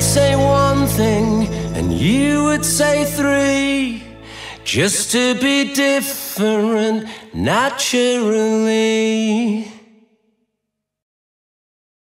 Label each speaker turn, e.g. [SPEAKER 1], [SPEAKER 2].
[SPEAKER 1] I'd say one thing and you would say three, just to be different naturally.